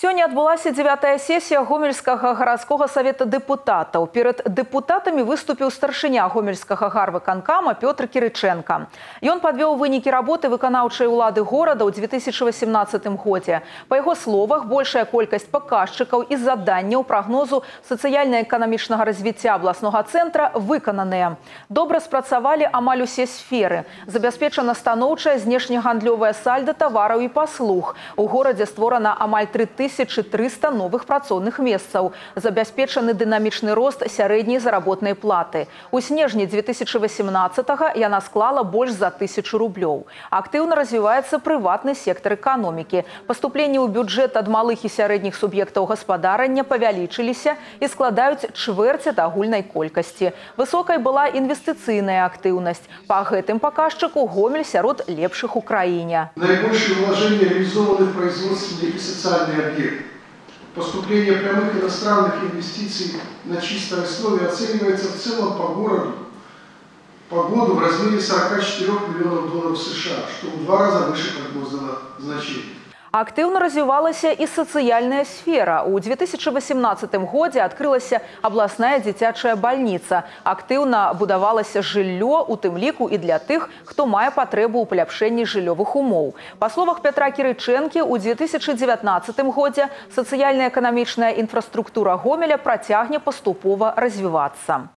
Сёння адбылася дзевятая сесія гомельскага гарадскога савета дэпутатаў. Перад дэпутатамі выступіў старшыня гомельскага гарвыканкама Пётр Кірыченка. Ён падвёў вынікі работы выканаўчай улады горада ў 2018 годзе. Па яго словах, большая колькасць паказчыкаў і заданняў прагнозу сацыяльна-эканамічнага развіцця абласнога цэнтра выкананыя. Добра спрацавалі амаль усе сферы. Забяспечана станоўчая знешнегандлёвая сальда тавараў і паслуг. У горадзе створана амаль 3 1300 новых працоўных месцаў. Забяспечаны дынамічны рост сярэдняй заработнай платы. У снежні 2018 яна склала больш за тысячу рублёў. Актыўна развіваецца прыватны сектар эканомікі. Паступленні ў бюджэт ад малых і сярэдніх суб'ектаў гаспадарання павялічыліся і складаюць чвэрць ад агульнай колькасці. Высокай была інвестыцыйная актыўнасць. Па гэтым паказчыку гомель сярод лепшых у краіне. Наибольшие вложения реализованы в производственные и социальные объекты. Поступление прямых иностранных инвестиций на чистой основе оценивается в целом по городу по году в размере 44 миллионов долларов США, что в два раза выше прогнозного. Актыўна развівалася і сацыяльная сфера. У 2018 годзе адкрылася абласная дзіцячая бальніца. Актыўна будавалася жыллё, у тым ліку і для тых, хто мае патрэбу ў паляпшэнні жыллёвых умоў. Па словах Пятра Кірычэнкі, у 2019 годзе сацыяльна-эканамічная інфраструктура гомеля працягне паступова развівацца.